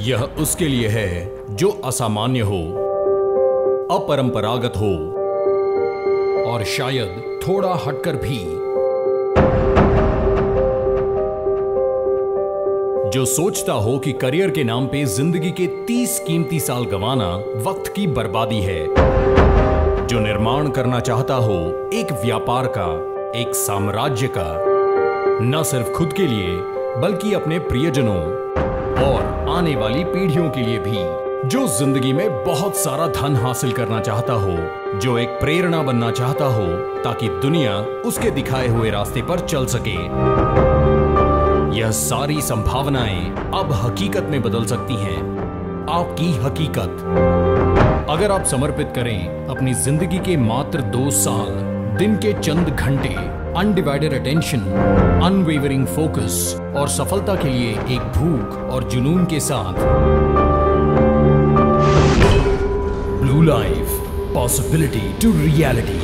यह उसके लिए है जो असामान्य हो, अपरंपरागत हो, और शायद थोड़ा हटकर भी। जो सोचता हो कि करियर के नाम पे ज़िंदगी के 30 कीमती साल गंवाना वक्त की बर्बादी है, जो निर्माण करना चाहता हो एक व्यापार का, एक साम्राज्य का, न सिर्फ़ खुद के लिए, बल्कि अपने प्रियजनों और आने वाली पीढ़ियों के लिए भी। जो ज़िंदगी में बहुत सारा धन हासिल करना चाहता हो, जो एक प्रेरणा बनना चाहता हो, ताकि दुनिया उसके दिखाए हुए रास्ते पर चल सके। यह सारी संभावनाएँ अब हकीकत में बदल सकती हैं। आपकी हकीकत। अगर आप समर्पित करें अपनी ज़िंदगी के मात्र दो साल, दिन के चंद घंटे अनडिवाइडेड अटेंशन अनवेवरिंग फोकस और सफलता के लिए एक भूख और जुनून के साथ। Blue life possibility to reality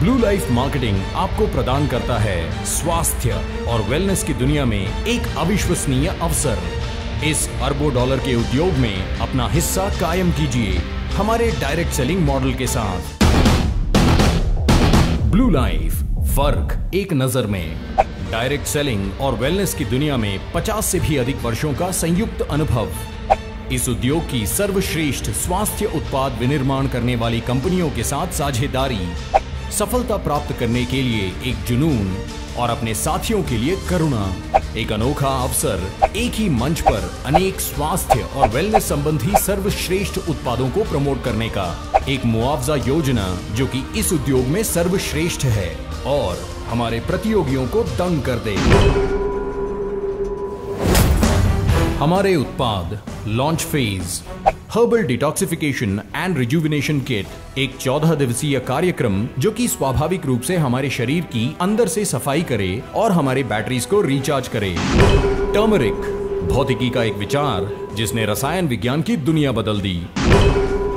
blue life marketing आपको प्रदान करता है स्वास्थ्य और वेलनेस की दुनिया में एक अविश्वसनीय अवसर। इस अरबों डॉलर के उद्योग में अपना हिस्सा कायम कीजिए हमारे डायरेक्ट सेलिंग मॉडल के साथ। ब्लू लाइफ फ़र्क एक नज़र में। डायरेक्ट सेलिंग और वेलनेस की दुनिया में 50 से भी अधिक वर्षों का संयुक्त अनुभव। इस उद्योग की सर्वश्रेष्ठ स्वास्थ्य उत्पाद विनिर्माण करने वाली कंपनियों के साथ साझेदारी, सफलता प्राप्त करने के लिए एक जुनून। और अपने साथियों के लिए करुणा। एक अनोखा अवसर, एक ही मंच पर अनेक स्वास्थ्य और वेलनेस संबंधी सर्वश्रेष्ठ उत्पादों को प्रमोट करने का एक मुआवजा योजना जो कि इस उद्योग में सर्वश्रेष्ठ है और हमारे प्रतियोगियों को दंग कर दे। हमारे उत्पाद launch phase herbal detoxification and rejuvenation kit एक 14 दिवसीय कार्यक्रम जो कि स्वाभाविक रूप से हमारे शरीर की अंदर से सफ़ाई करे और हमारे बैटरीज को रिचार्ज करे। टर्मरिक भौतिकी का एक विचार, जिसने रसायन विज्ञान की दुनिया बदल दी।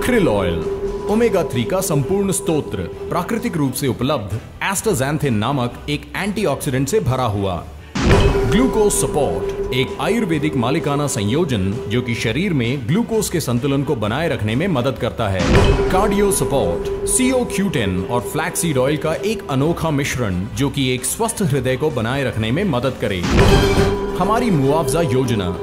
क्रिल ऑयल ओमेगा थ्री का संपूर्ण स्तोत्र प्राकृतिक रूप से उपलब्ध एस्टाजैंथिन नामक एक एंटीऑक्सीडेंट से भरा हुआ। ग्लूकोज सपोर्ट एक आयुर्वेदिक मालिकाना संयोजन जो कि शरीर में ग्लूकोज के संतुलन को बनाए रखने में मदद करता है। कार्डियो सपोर्ट सीओ क्यूटेन और फ्लैक्सीड ऑयल का एक अनोखा मिश्रण जो कि एक स्वस्थ हृदय को बनाए रखने में मदद करे। हमारी मुआवजा योजना।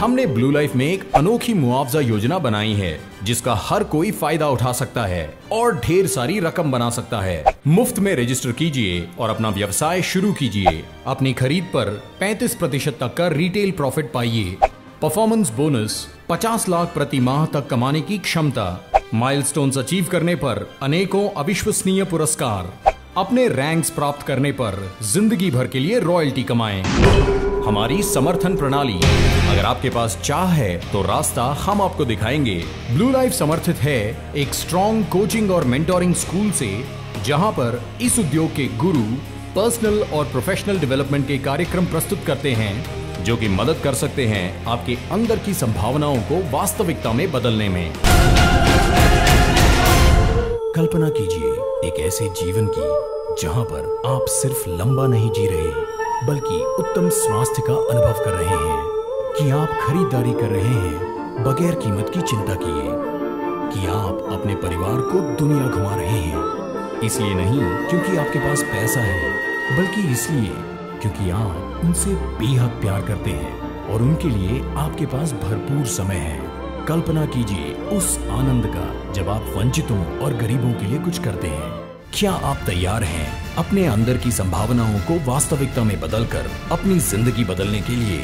हमने ब्लू लाइफ में एक अनोखी मुआवजा योजना बनाई है, जिसका हर कोई फ़ायदा उठा सकता है और ढेर सारी रकम बना सकता है। मुफ़्त में रजिस्टर कीजिए और अपना व्यवसाय शुरू कीजिए। अपनी खरीद पर 35 प्रतिशत तक का रिटेल प्रॉफिट पाइए। परफॉर्मेंस बोनस 50 लाख प्रति माह तक कमाने की क्षमता। माइलस्टोन्स अचीव करने पर अनेकों अविश्वसनीय पुरस्कार। अपने रैंक्स प्राप्त करने पर ज़िंदगी भर के लिए रॉयल्टी कमाएँ। हमारी समर्थन प्रणाली। अगर आपके पास चाह है तो रास्ता हम आपको दिखाएँगे। ब्लू लाइफ समर्थित है एक स्ट्रॉन्ग कोचिंग और मेंटोरिंग स्कूल से, जहाँ पर इस उद्योग के गुरु पर्सनल और प्रोफेशनल डेवलपमेंट के कार्यक्रम प्रस्तुत करते हैं, जो कि मदद कर सकते हैं आपके अंदर की संभावनाओं को वास्तविकता में बदलने में। कल्पना कीजिए एक ऐसे जीवन की, जहाँ पर आप सिर्फ़ लंबा नहीं जी रहे बल्कि उत्तम स्वास्थ्य का अनुभव कर रहे हैं, कि आप खरीदारी कर रहे हैं, बगैर कीमत की चिंता किए, कि आप अपने परिवार को दुनिया घुमा रहे हैं। इसलिए नहीं क्योंकि आपके पास पैसा है, बल्कि इसलिए क्योंकि आप उनसे बेहद प्यार करते हैं, और उनके लिए आपके पास भरपूर समय है। कल्पना कीजिए, उस आनंद का, जब आप वंचितों और गरीबों के लिए कुछ करते हैं। क्या आप तैयार हैं अपने अंदर की संभावनाओं को वास्तविकता में बदलकर अपनी ज़िंदगी बदलने के लिए?